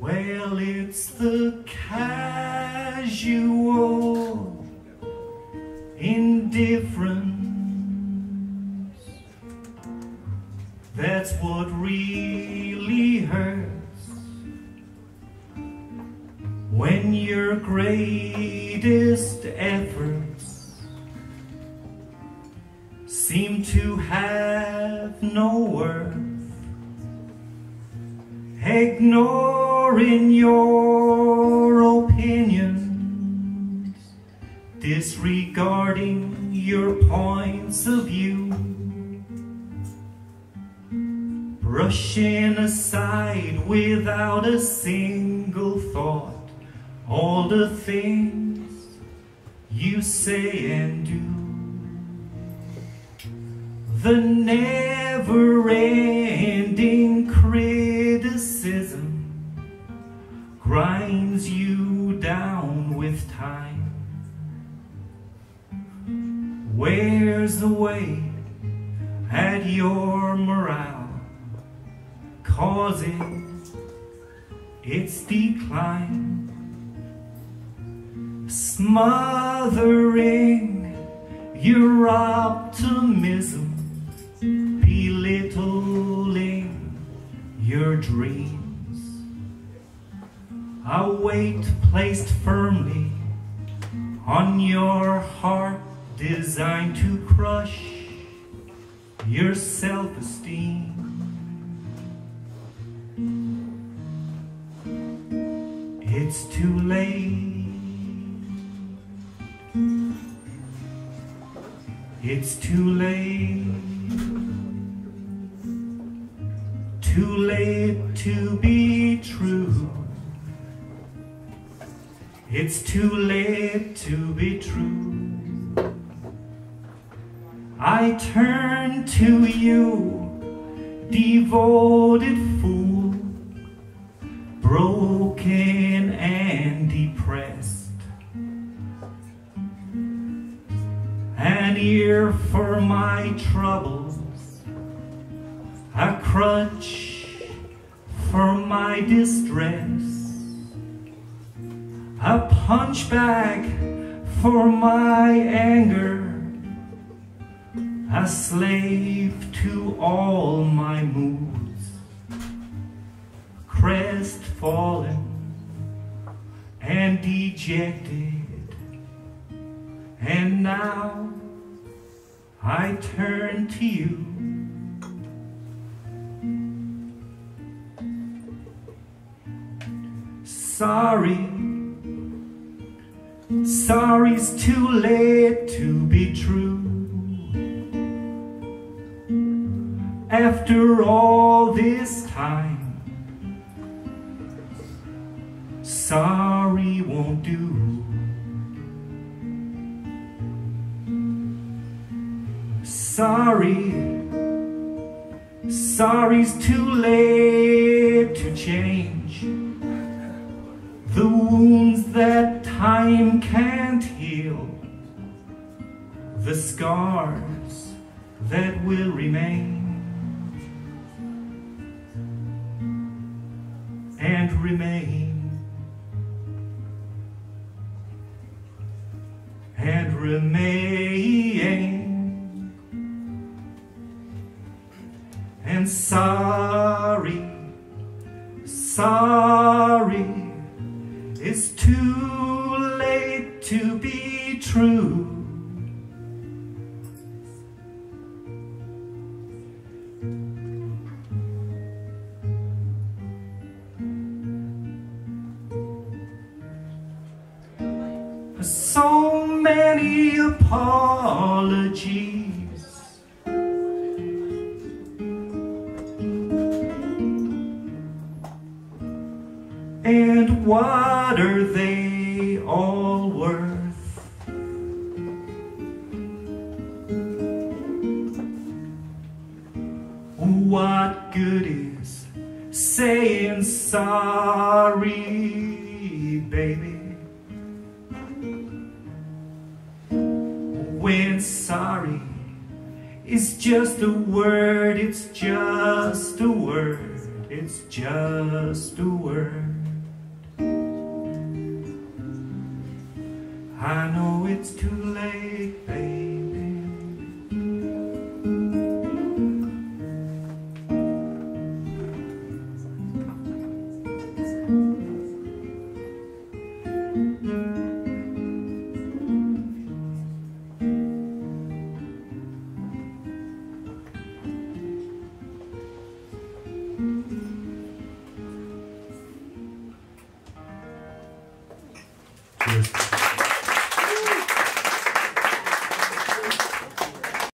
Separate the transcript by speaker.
Speaker 1: Well, it's the casual indifference That's what really hurts. When your greatest efforts Seem to have no worth Ignore ignoring your opinions, disregarding your points of view, brushing aside without a single thought all the things you say and do. The never-ending grinds you down with time. Wears away at your morale, causing its decline smothering your optimism, belittling your dreams. A weight placed firmly on your heart designed to crush your self-esteem. It's too late It's too late, too late to be true. It's too late to be true. I turn to you, devoted fool, broken and depressed. an ear for my troubles, a crutch for my distress, a punch bag for my anger, a slave to all my moods, crestfallen and dejected. And now I turn to you. Sorry, sorry's too late to be true. After all this time, sorry won't do. Sorry, sorry's too late to change the wounds that time the scars that will remain and remain and remain. and sorry, sorry, it's too late to be true. So many apologies And what are they all worth? What good is saying sorry, baby? when sorry is just a word, it's just a word, it's just a word. I know it's too late, baby. you.